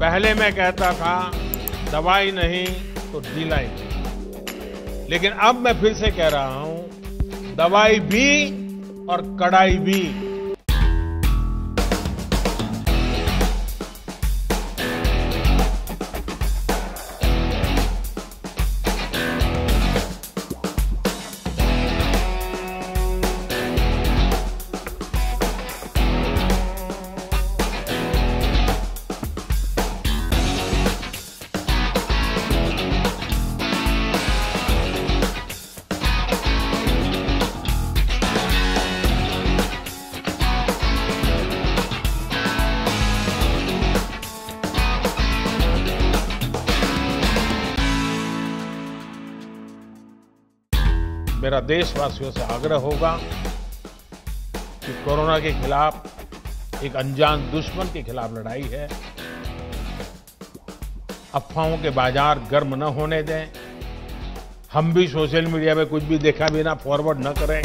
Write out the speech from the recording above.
पहले मैं कहता था, दवाई नहीं तो ढीलाई नहीं। लेकिन अब मैं फिर से कह रहा हूँ, दवाई भी और कड़ाई भी। मेरा देशवासियों से आग्रह होगा कि कोरोना के खिलाफ एक अनजान दुश्मन के खिलाफ लड़ाई है। अफवाहों के बाज़ार गर्म न होने दें। हम भी सोशल मीडिया में कुछ भी देखा बिना फॉरवर्ड न करें।